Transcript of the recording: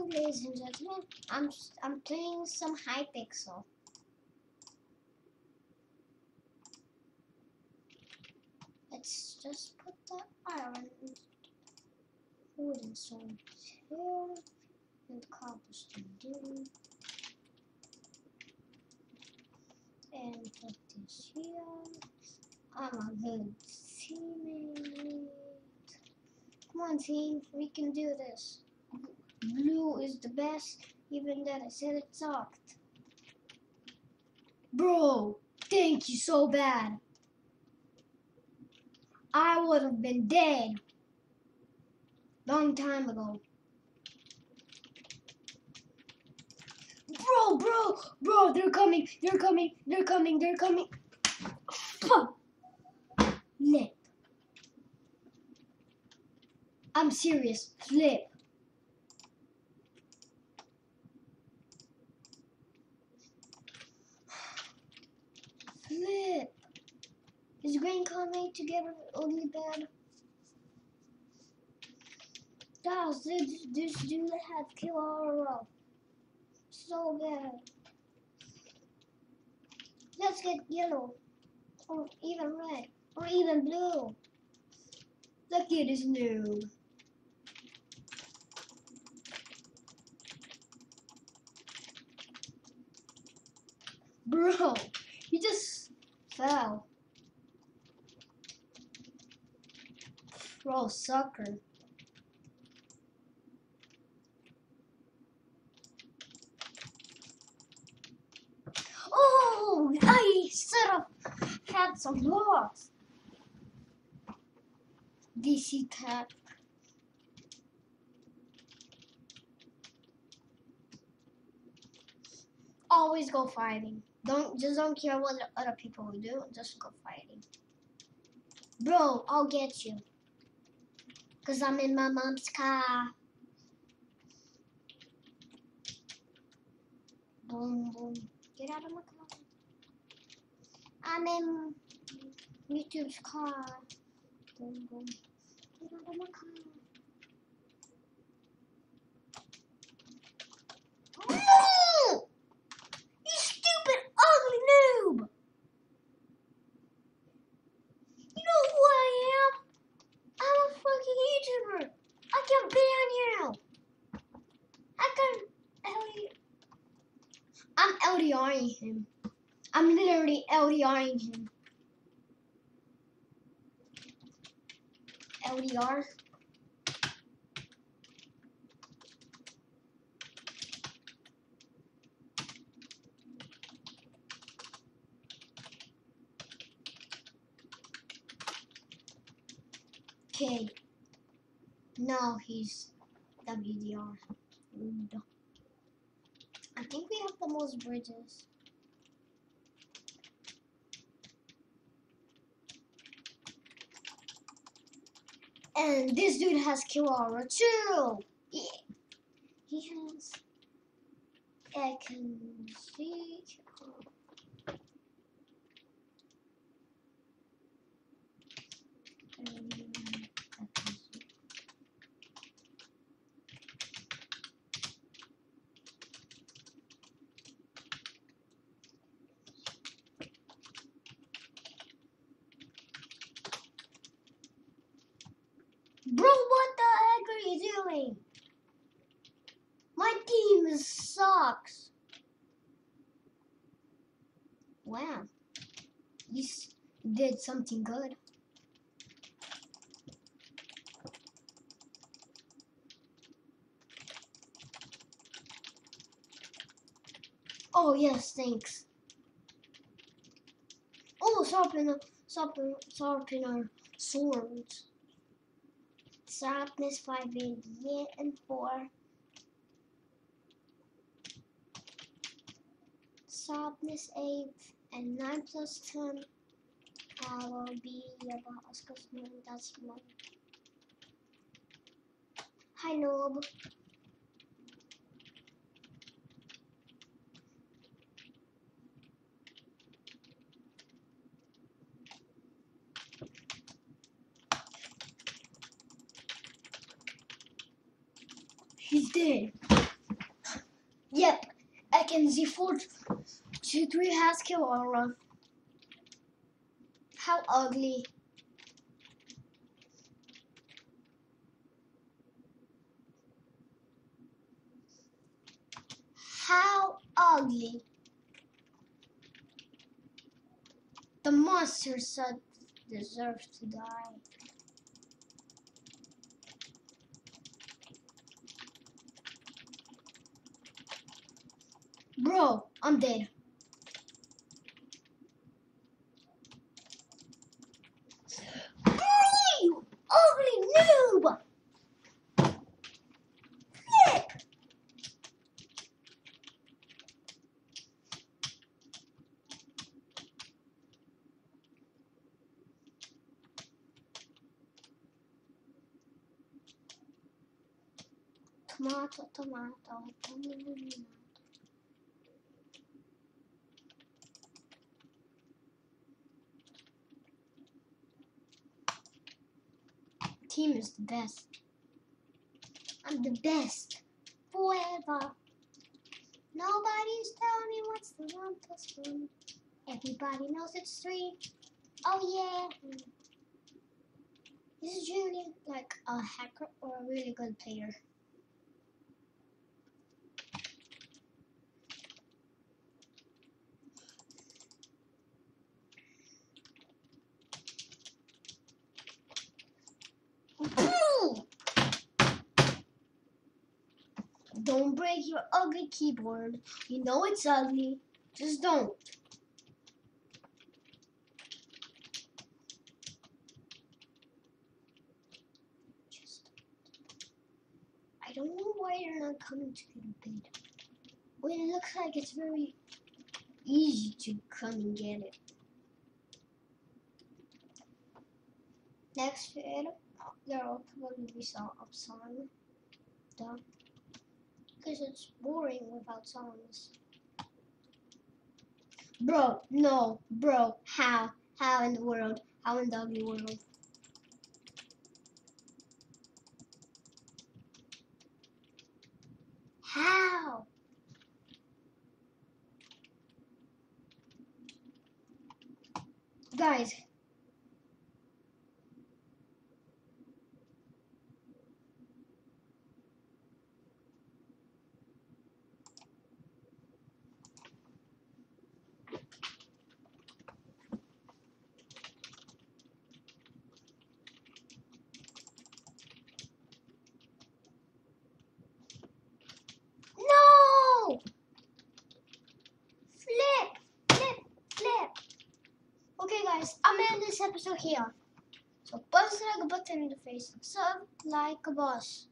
morning, ladies and gentlemen. I'm I'm playing some Hypixel. Let's just put the iron wooden sword here and cobblestone. And put this here. I'm a good teammate. Come on, team. We can do this. Blue is the best, even that I said it sucked. Bro, thank you so bad. I would have been dead long time ago. Bro, bro, bro, they're coming, they're coming, they're coming, they're coming. Flip. I'm serious. Flip. Is green coming together only bad? Guys, this, this dude has kill all So bad. Let's get yellow. Or even red. Or even blue. Look at this noob. Bro, he just fell. Bro, sucker. Oh, I should have had some loss. DC tap. Always go fighting. Don't just don't care what other people do. Just go fighting. Bro, I'll get you. Cause I'm in my mom's car. Boom boom. Get out of my car. I'm in YouTube's car. Boom boom. Get out of my car. No! You stupid, ugly noob! You know who I am? I'm a fucking YouTuber. I can ban you. I can LD. I'm LDRing him. I'm literally LDRing him. LDR. Okay. Now he's WDR. I think we have the most bridges. And this dude has kill aura too. Yeah. He has. I can see. Bro, what the heck are you doing? My team sucks. Wow. You did something good. Oh, yes, thanks. Oh, sharpen, sharpen, sharpen our swords. Sharpness 5 and yeah, and 4. Sharpness 8 and 9 plus 10. I will be about close to that's one. Hi, noob. He's dead. Yep, I can Z4 to 3 has kill aura. How ugly. How ugly. The monster deserves to die. Bro, I'm dead. Ugly noob! Tomato, tomato, tomato. Team is the best. I'm the best forever. Nobody's telling me what's the one plus one. Everybody knows it's three. Oh yeah. This is really like a hacker or a really good player. Don't break your ugly keyboard. You know it's ugly. Just don't. Just. I don't know why you're not coming to get a bed. Well, it looks like it's very easy to come and get it. Next vid, there will probably be some of song. Because it's boring without songs. Bro, no, bro, how? How in the world? How in the ugly world? How? Guys, No! Flip, flip, flip. Okay, guys, I'm ending this episode here. So, buzz like button in the face. Serve like a boss.